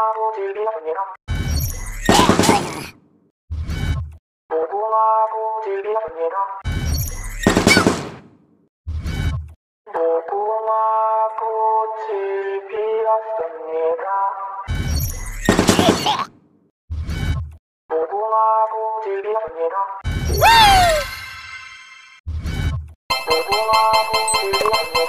고구마로 즐기셨습니다. 고구마로 즐기셨습니다. 고구마 꽃이 피었습니다. 고구마 꽃이 피었습니다. 고구마 꽃이 피었습니다.